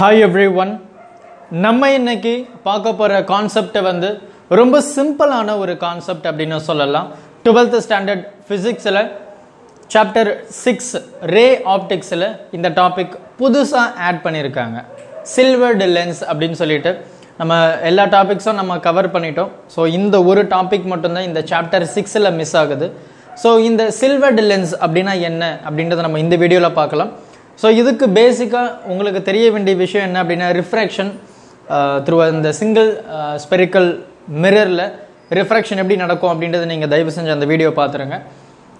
Hi every one நம்ம இன்னைக்கு பார்க்க போகிற கான்செப்டை வந்து ரொம்ப சிம்பிளான ஒரு கான்செப்ட் அப்படின்னு சொல்லலாம். டுவெல்த் ஸ்டாண்டர்ட் ஃபிசிக்ஸில் சாப்டர் சிக்ஸ் ரே ஆப்டிக்ஸில் இந்த டாபிக் புதுசாக ஆட் பண்ணியிருக்காங்க சில்வர்டு லென்ஸ் அப்படின்னு சொல்லிட்டு நம்ம எல்லா டாபிக்ஸும் நம்ம கவர் பண்ணிட்டோம். ஸோ இந்த ஒரு டாபிக் மட்டும்தான் இந்த சாப்டர் சிக்ஸில் மிஸ் ஆகுது. ஸோ இந்த சில்வர்டு லென்ஸ் அப்படின்னா என்ன அப்படின்றத நம்ம இந்த வீடியோவில் பார்க்கலாம். ஸோ இதுக்கு பேசிக்காக உங்களுக்கு தெரிய வேண்டிய விஷயம் என்ன அப்படின்னா ரிஃப்ராக்ஷன் த்ரூ அந்த சிங்கிள் ஸ்பெரிக்கல் மிரரில் ரிஃப்ராக்ஷன் எப்படி நடக்கும் அப்படின்றத நீங்கள் தயவு செஞ்சு அந்த வீடியோ பார்த்துருங்க.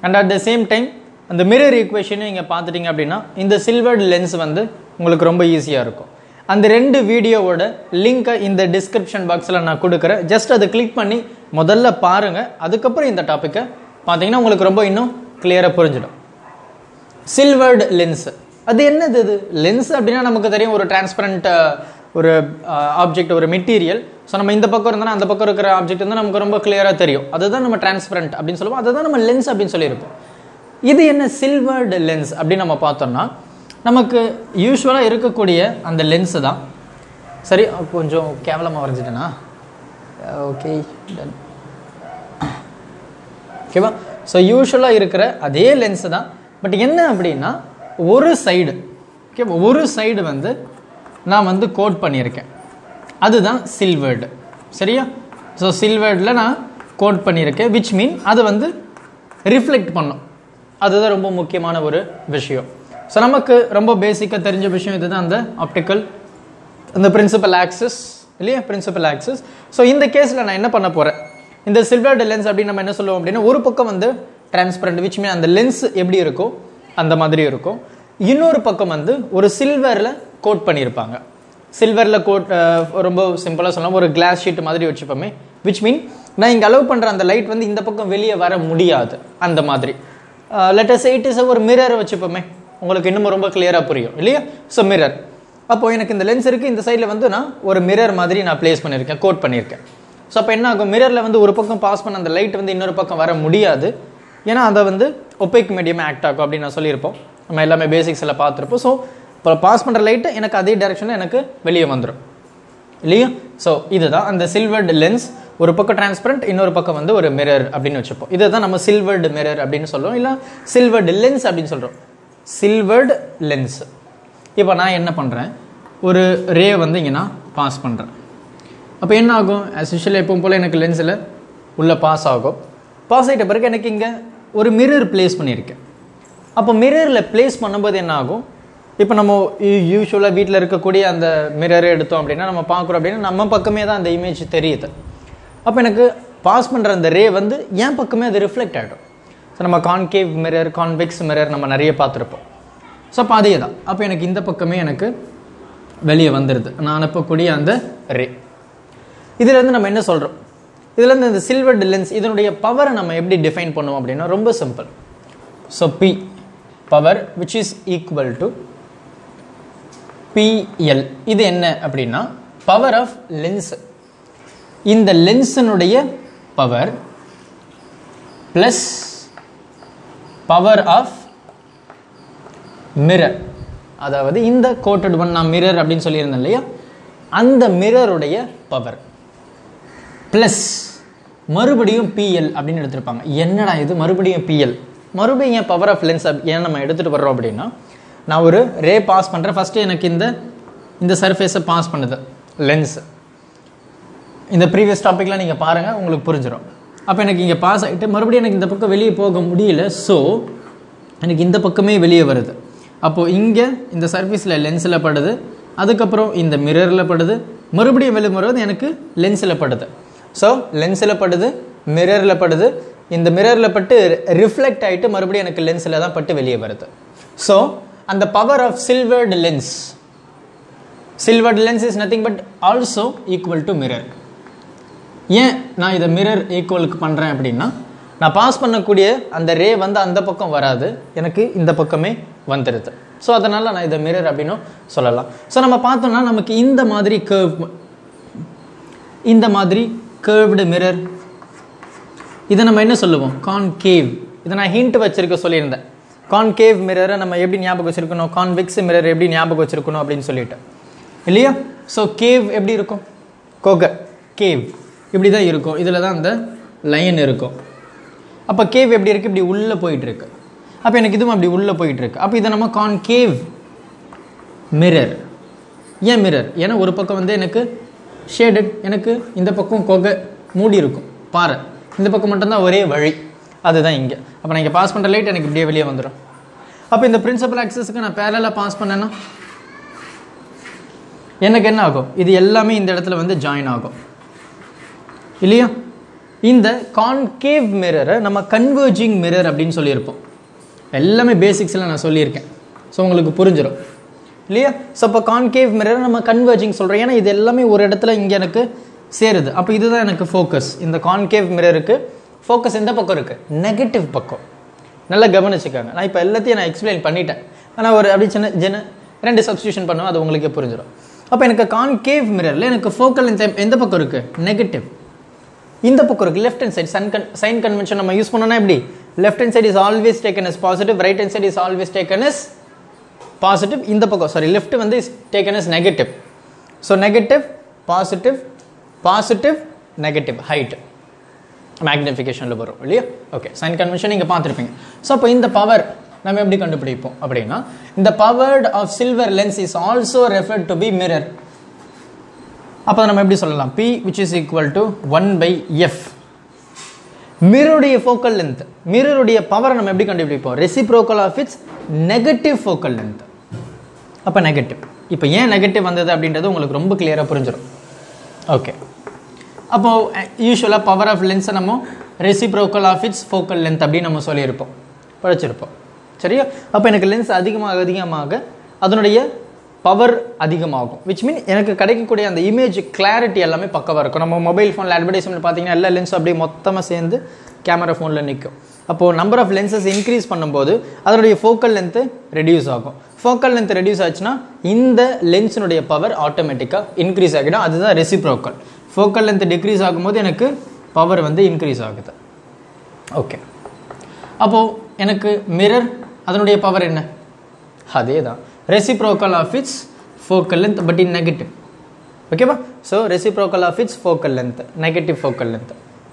And at the same time அந்த மிரர் ஈக்குவேஷனை நீங்கள் பார்த்துட்டிங்க அப்படின்னா இந்த சில்வர்டு லென்ஸ் வந்து உங்களுக்கு ரொம்ப ஈஸியாக இருக்கும். அந்த ரெண்டு வீடியோவோட லிங்க்கை இந்த டிஸ்கிரிப்ஷன் பாக்ஸில் நான் கொடுக்குறேன். ஜஸ்ட் அதை கிளிக் பண்ணி முதல்ல பாருங்கள் அதுக்கப்புறம் இந்த டாப்பிக்கை பார்த்தீங்கன்னா உங்களுக்கு ரொம்ப இன்னும் கிளியராக புரிஞ்சிடும். சில்வர்டு லென்ஸு அது என்னது இது? லென்ஸ் அப்படின்னா நமக்கு தெரியும் ஒரு டிரான்ஸ்பரண்ட் ஒரு ஆப்ஜெக்ட் ஒரு மெட்டீரியல் ஸோ நம்ம இந்த பக்கம் இருந்தால் அந்த பக்கம் இருக்கிற ஆப்ஜெக்ட் வந்து நமக்கு ரொம்ப கிளியராக தெரியும். அதுதான் நம்ம டிரான்ஸ்பரண்ட் அப்படின்னு சொல்லுவோம். அதுதான் நம்ம லென்ஸ் அப்படின்னு சொல்லியிருப்போம். இது என்ன சில்வர்டு லென்ஸ் அப்படின்னு நம்ம பார்த்தோம்னா நமக்கு யூஸ்வலாக இருக்கக்கூடிய அந்த லென்ஸு தான். சரி கொஞ்சம் கேவலமாக வரைஞ்சிட்டேனா? ஓகே டன் ஓகேவா ஸோ யூஸ்வலாக இருக்கிற அதே லென்ஸு தான். பட் என்ன அப்படின்னா ஒரு சைடு ஓகே ஒரு சைடு வந்து நான் வந்து கோட் பண்ணியிருக்கேன். அதுதான் சில்வர்டு சரியா? ஸோ சில்வர்டில் நான் கோட் பண்ணியிருக்கேன் விச் மீன் அது வந்து ரிஃப்ளெக்ட் பண்ணும். அதுதான் ரொம்ப முக்கியமான ஒரு விஷயம். ஸோ நமக்கு ரொம்ப பேசிக்காக தெரிஞ்ச விஷயம் இதுதான் அந்த ஆப்டிக்கல் இந்த பிரின்சிபல் ஆக்சஸ் இல்லையா? பிரின்சிபல் ஆக்சஸ் ஸோ இந்த கேஸில் நான் என்ன பண்ண போகிறேன் இந்த சில்வர்டு லென்ஸ் அப்படின்னு நம்ம என்ன சொல்லுவோம் அப்படின்னா ஒரு பக்கம் வந்து டிரான்ஸ்பரண்ட் விச் மீன் அந்த லென்ஸ் எப்படி இருக்கோ அந்த மாதிரி இருக்கும். இன்னொரு பக்கம் வந்து ஒரு சில்வரில் கோட் பண்ணியிருப்பாங்க. சில்வரில் கோட் ரொம்ப சிம்பிளாக சொல்லலாம். ஒரு கிளாஸ் ஷீட் மாதிரி வச்சுப்போமே. விச் மீன் நான் இங்கே அலோவ் பண்ணுற அந்த லைட் வந்து இந்த பக்கம் வெளியே வர முடியாது. அந்த மாதிரி. லெட்டஸ் எயிட் இஸ் ஒரு மிரர் வச்சுப்போமே. உங்களுக்கு இன்னும் ரொம்ப கிளியராக புரியும் இல்லையா? ஸோ மிரர் அப்போது எனக்கு இந்த லென்ஸ் இருக்குது இந்த சைடில் வந்து நான் ஒரு மிரர் மாதிரி நான் ப்ளேஸ் பண்ணியிருக்கேன் கோட் பண்ணியிருக்கேன். ஸோ அப்போ என்ன ஆகும்? மிரரில் வந்து ஒரு பக்கம் பாஸ் பண்ண அந்த லைட் வந்து இன்னொரு பக்கம் வர முடியாது. ஏன்னா அதை வந்து ஒப்பேக் மீடியமாக ஆக்ட் ஆகும் அப்படின்னு நான் சொல்லியிருப்போம். நம்ம எல்லாமே பேசிக்ஸில் பார்த்துருப்போம். ஸோ இப்போ பாஸ் பண்ணுற லைட்டு எனக்கு அதே டேரெக்ஷனில் எனக்கு வெளியே வந்துடும் இல்லையா? ஸோ இதுதான் அந்த சில்வர்டு லென்ஸ் ஒரு பக்கம் டிரான்ஸ்பரண்ட் இன்னொரு பக்கம் வந்து ஒரு மிரர் அப்படின்னு வச்சுப்போம். இதை தான் நம்ம சில்வர்டு மிரர் அப்படின்னு சொல்லுவோம் இல்லை சில்வர்டு லென்ஸ் அப்படின்னு சொல்கிறோம் சில்வர்டு லென்ஸ் இப்போ நான் என்ன பண்ணுறேன் ஒரு ரே வந்து இங்கே நான் பாஸ் பண்ணுறேன் அப்போ என்ன ஆகும்? ஆஸ் யூஷுவல் எப்பவும் போல் எனக்கு லென்ஸில் உள்ளே பாஸ் ஆகும். பாஸ் ஆகிட்ட பிறகு எனக்கு இங்கே ஒரு மிரர் ப்ளேஸ் பண்ணியிருக்கேன். அப்போ மிரரில் ப்ளேஸ் பண்ணும்போது என்ன ஆகும் இப்போ நம்ம யூஸ்வலாக வீட்டில் இருக்கக்கூடிய அந்த மிரர் எடுத்தோம் அப்படின்னா நம்ம பார்க்குறோம் அப்படின்னா நம்ம பக்கமே தான் அந்த இமேஜ் தெரியுது. அப்போ எனக்கு பாஸ் பண்ணுற அந்த ரே வந்து என் பக்கமே அது ரிஃப்ளெக்ட் ஆகிடும் ஸோ நம்ம கான்கேவ் மிரர் கான்வெக்ஸ் மிரர் நம்ம நிறைய பார்த்துருப்போம். ஸோ அப்போ அதே தான். அப்போ எனக்கு இந்த பக்கமே எனக்கு வெளியே வந்துடுது நான் அனுப்பக்கூடிய அந்த ரே இதுலேருந்து நம்ம என்ன சொல்கிறோம் இதுலேருந்து இந்த சில்வர் லென்ஸ் இதனுடைய பவரை நம்ம எப்படி டிஃபைன் பண்ணுவோம் அப்படின்னா ரொம்ப simple so P power which is equal to PL இது என்ன அப்படின்னா பவர் ஆஃப் லென்ஸ் இந்த லென்ஸினுடைய power plus power of mirror அதாவது இந்த கோட்டட் ஒன் நான் மிரர் அப்படின்னு சொல்லியிருந்தேன் இல்லையா? அந்த மிரருடைய பவர் ப்ளஸ் மறுபடியும் பிஎல் அப்படின்னு எடுத்திருப்பாங்க. என்னடா இது? மறுபடியும் பிஎல் மறுபடியும் ஏன் பவர் ஆஃப் லென்ஸ் ஏன் நம்ம எடுத்துகிட்டு வர்றோம் அப்படின்னா நான் ஒரு ரே பாஸ் பண்ணுறேன் ஃபஸ்ட்டு எனக்கு இந்த இந்த சர்ஃபேஸை பாஸ் பண்ணுது. லென்ஸ் இந்த ப்ரீவியஸ் டாப்பிக்லாம் நீங்கள் பாருங்கள் உங்களுக்கு புரிஞ்சிடும் அப்போ எனக்கு இங்கே பாஸ் ஆகிட்டு மறுபடியும் எனக்கு இந்த பக்கம் வெளியே போக முடியல. ஸோ எனக்கு இந்த பக்கமே வெளியே வருது. அப்போது இங்கே இந்த சர்ஃபேஸில் லென்ஸில் படுது. அதுக்கப்புறம் இந்த மிரரில் படுது. மறுபடியும் வெளியே வருவது எனக்கு லென்ஸில் படுது. ஸோ லென்ஸில் படுது மிரரில் படுது. இந்த மிரரில் பட்டு ரிஃப்ளெக்ட் ஆகிட்டு மறுபடியும் எனக்கு லென்ஸில் தான் பட்டு வெளியே வருது. ஸோ அந்த power of silvered lens silvered lens is nothing but also equal to mirror ஏன் நான் இதை மிரர் ஈக்குவலுக்கு பண்ணுறேன் அப்படின்னா நான் பாஸ் பண்ணக்கூடிய அந்த ரே வந்து அந்த பக்கம் வராது. எனக்கு இந்த பக்கமே வந்துடுது ஸோ அதனால் நான் இதை மிரர் அப்படின்னு சொல்லலாம். ஸோ நம்ம பார்த்தோம்னா நமக்கு இந்த மாதிரி கேர்வ் இந்த மாதிரி கேர்வ்டு மிரர் இதை நம்ம என்ன சொல்லுவோம்? கான்கேவ் இதை நான் ஹிண்ட் வச்சிருக்க சொல்லியிருந்தேன். கான்கேவ் மிரரை நம்ம எப்படி ஞாபகம் வச்சிருக்கணும்? கான்வெக்ஸ் மிரர் எப்படி ஞாபகம் வச்சிருக்கணும் அப்படின்னு சொல்லிட்டு. இல்லையா? ஸோ கேவ் எப்படி இருக்கும்? கொகை. கேவ் இப்படி தான் இருக்கும். இதில் தான் அந்த லைன் இருக்கும். அப்போ கேவ் எப்படி இருக்குது இப்படி உள்ளே போயிட்டுருக்கு. அப்போ எனக்கு இதுவும் அப்படி உள்ளே போயிட்டுருக்கு. அப்போ இதை நம்ம கான்கேவ் மிரர் ஏன் மிரர் ஏன்னா ஒரு பக்கம் வந்து எனக்கு ஷேடட் எனக்கு இந்த பக்கம் கொகை மூடி இருக்கும். பாறை. இந்த பக்கம் மட்டும்தான் ஒரே வழி. அதுதான் இங்கே. அப்போ நான் இங்கே பாஸ் பண்ணுற லைட் எனக்கு இப்படியே வெளியே வந்துடும் அப்போ இந்த பிரின்சிபல் ஆக்சஸுக்கு நான் பேரலாக பாஸ் பண்ணேன்னா எனக்கு என்ன ஆகும்? இது எல்லாமே இந்த இடத்துல வந்து ஜாயின் ஆகும். இல்லையா? இந்த கான்கேவ் மிரரை நம்ம கன்வர்ஜிங் மிரர் அப்படின்னு சொல்லியிருப்போம். எல்லாமே பேசிக்ஸில் நான் சொல்லியிருக்கேன். ஸோ உங்களுக்கு புரிஞ்சிடும் இல்லையா? ஸோ அப்போ கான்கேவ் மிரர் நம்ம கன்வர்ஜிங் சொல்கிறோம் ஏன்னா இது எல்லாமே ஒரு இடத்துல இங்கே எனக்கு சேருது. அப்போ இதுதான் எனக்கு ஃபோக்கஸ் இந்த கான்கேவ் மிரருக்கு ஃபோக்கஸ் எந்த பக்கம் இருக்குது நெகட்டிவ் பக்கம். நல்லா கவனிச்சுக்காங்க. நான் இப்போ எல்லாத்தையும் நான் எக்ஸ்பிளைன் பண்ணிட்டேன். ஆனால் ஒரு அப்படி சின்ன ஜென ரெண்டு சப்ஸ்டியூஷன் பண்ணுவோம் அது உங்களுக்கே புரிஞ்சிடும் அப்போ எனக்கு கான்கேவ் மிரரில் எனக்கு ஃபோக்கல் இந்த எந்த பக்கம் இருக்குது நெகட்டிவ் இந்த பக்கம் இருக்குது left hand side sun con sign convention நம்ம யூஸ் பண்ணோன்னா எப்படி? Left hand side is always taken is positive right hand side is always taken is positive இந்த பக்கம் சாரி லெஃப்ட் வந்து is taken is negative so negative positive positive negative height மேக்னிஃபிகேஷனில் வரும் இல்லையா? Okay sign convention நீங்கள் பார்த்துருப்பீங்க. So அப்போ இந்த power நம்ம எப்படி கண்டுபிடிப்போம் அப்படின்னா இந்த powered of silver lens is also referred to be mirror அப்போ நம்ம எப்படி சொல்லலாம்? P which is equal to one by F மிரருடைய focal length மிரருடைய பவரை நம்ம எப்படி கண்டுபிடிப்போம்? Reciprocal of its negative focal length அப்போ நெகட்டிவ் இப்போ ஏன் நெகட்டிவ் வந்தது அப்படின்றது உங்களுக்கு ரொம்ப கிளியராக புரிஞ்சிடும் ஓகே அப்போது யூஸ்வலாக பவர் ஆஃப் லென்ஸை நம்ம reciprocal of its focal length அப்படின்னு நம்ம சொல்லியிருப்போம். படிச்சிருப்போம். சரியா? அப்போ எனக்கு லென்ஸ் அதிகமாக அதிகமாக அதனுடைய பவர் அதிகமாகும். விச் மீன் எனக்கு கிடைக்கக்கூடிய அந்த இமேஜ் கிளாரிட்டி எல்லாமே பக்கவாக இருக்கும். நம்ம மொபைல் ஃபோனில் அட்வர்டைஸ்மெண்ட் பார்த்தீங்கன்னா எல்லா லென்ஸும் அப்படியே மொத்தமாக சேர்ந்து கேமரா ஃபோனில் நிற்கும் அப்போது நம்பர் ஆஃப் லென்சஸ் இன்க்ரீஸ் பண்ணும்போது அதனுடைய ஃபோக்கல் லென்த்து ரெடியூஸ் ஆகும். ஃபோக்கல் லென்த் ரெடியூஸ் ஆச்சுன்னா இந்த லென்ஸினுடைய பவர் ஆட்டோமேட்டிக்காக இன்க்ரீஸ் ஆகிடும். அதுதான் ரெசிப்ரோக்கல் ஃபோக்கல் லென்த் டிக்ரீஸ் ஆகும்போது எனக்கு பவர் வந்து இன்க்ரீஸ் ஆகுது. ஓகே அப்போது எனக்கு மிரர் அதனுடைய பவர் என்ன? அதே தான் reciprocal of its focal length but in negative ஓகேவா so reciprocal of its focal length negative focal length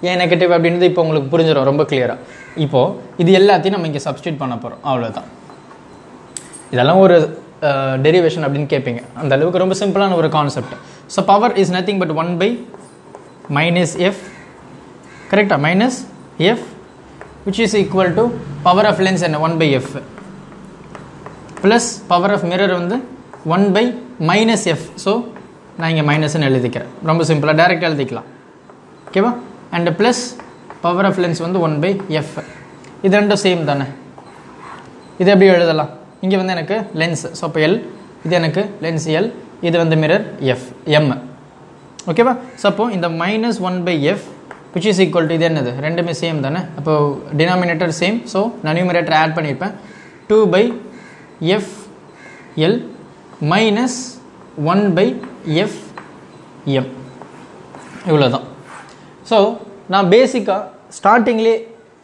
ஏன் நெகட்டிவ் அப்படின்றது இப்போ உங்களுக்கு புரிஞ்சிடும் ரொம்ப கிளியராக இப்போது இது எல்லாத்தையும் நம்ம இங்கே சப்ஸ்டியூட் பண்ண போகிறோம் அவ்வளோதான் இதெல்லாம் ஒரு டெரிவேஷன் அப்படின்னு கேட்பீங்க. அந்த அளவுக்கு ரொம்ப சிம்பிளான ஒரு concept so power is nothing but one by minus F கரெக்டாக minus F which is equal to power of lens என்ன one by F plus power of mirror வந்து one by minus F so நான் இங்கே மைனஸ்ன்னு எழுதிக்கிறேன். ரொம்ப சிம்பிளாக டைரெக்டாக எழுதிக்கலாம். ஓகேவா and plus power of lens வந்து ஒன் பை எஃப் இது ரெண்டும் சேம் தானே? இது எப்படி எழுதலாம்? இங்கே வந்து எனக்கு லென்ஸ் ஸோ அப்போ எல் இது எனக்கு லென்ஸ் எல் இது வந்து மிரர் எஃப் எம் ஓகேவா ஸோ அப்போ இந்த minus one by F which is equal to இது என்னது? ரெண்டுமே சேம் தானே? அப்போ டினாமினேட்டர் சேம் ஸோ நான் நியூமினேட்டர் ஆட் பண்ணியிருப்பேன் two by F L minus one by F M இவ்வளோ தான் ஸோ நான் பேசிக்காக ஸ்டார்டிங்லேயே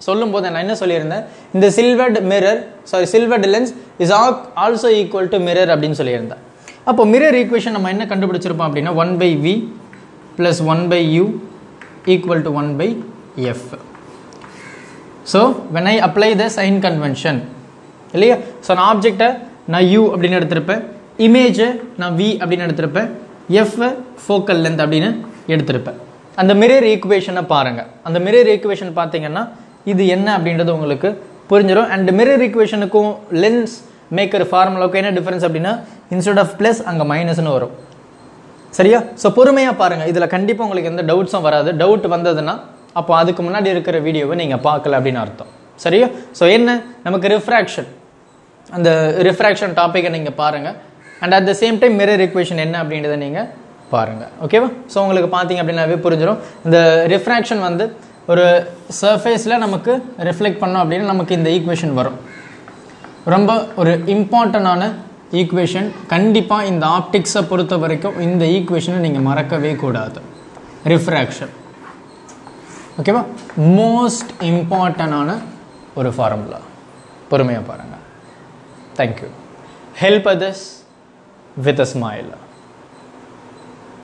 சொல்லும்போது நான் என்ன சொல்லியிருந்தேன்? இந்த silvered mirror sorry silvered lens is ஆக் ஆல்சோ ஈக்குவல் டு மிரர் அப்படின்னு சொல்லியிருந்தேன். அப்போ மிரர் ஈக்குவேஷன் நம்ம என்ன கண்டுபிடிச்சிருப்போம் அப்படின்னா one by V plus one by U equal to one by F so when I apply the sign convention இல்லையா? So நான் ஆப்ஜெக்டை நான் யூ அப்படின்னு எடுத்திருப்பேன். இமேஜை நான் வி அப்படின்னு எடுத்திருப்பேன். எஃப் ஃபோக்கல் லென்த் அப்படின்னு எடுத்திருப்பேன். அந்த மிரர் ஈக்குவேஷனை பாருங்கள் அந்த மிரர் ஈக்குவேஷன் பார்த்தீங்கன்னா இது என்ன அப்படின்றது உங்களுக்கு புரிஞ்சிடும் அண்ட் மிரர் ஈக்குவேஷனுக்கும் லென்ஸ் மேக்கர் ஃபார்முலாவுக்கும் என்ன டிஃப்ரென்ஸ் அப்படின்னா இன்ஸ்டெட் ஆஃப் ப்ளஸ் அங்கே மைனஸ்னு வரும். சரியா? ஸோ பொறுமையாக பாருங்கள் இதில் கண்டிப்பாக உங்களுக்கு எந்த டவுட்ஸும் வராது. டவுட் வந்ததுன்னா அப்போ அதுக்கு முன்னாடி இருக்கிற வீடியோவை நீங்கள் பார்க்கல அப்படின்னு அர்த்தம். சரியா? ஸோ என்ன? நமக்கு ரிஃப்ராக்ஷன் அந்த ரிஃப்ராக்ஷன் டாப்பிக்கை நீங்கள் பாருங்கள் and at the same time mirror equation என்ன அப்படின்றத நீங்கள் பாருங்கள் ஓகேவா ஸோ உங்களுக்கு பார்த்தீங்க அப்படின்னாவே புரிஞ்சிடும் இந்த ரிஃப்ராக்ஷன் வந்து ஒரு சர்ஃபேஸில் நமக்கு ரிஃப்ளெக்ட் பண்ணோம் அப்படின்னா நமக்கு இந்த ஈக்குவேஷன் வரும். ரொம்ப ஒரு இம்பார்ட்டண்டான ஈக்குவேஷன் கண்டிப்பாக இந்த ஆப்டிக்ஸை பொறுத்த வரைக்கும் இந்த ஈக்குவேஷனை நீங்கள் மறக்கவே கூடாது. ரிஃப்ராக்ஷன் ஓகேவா மோஸ்ட் இம்பார்ட்டண்டான ஒரு ஃபார்முலா பொறுமையாக பாருங்கள் thank you help others with a ஸ்மைலா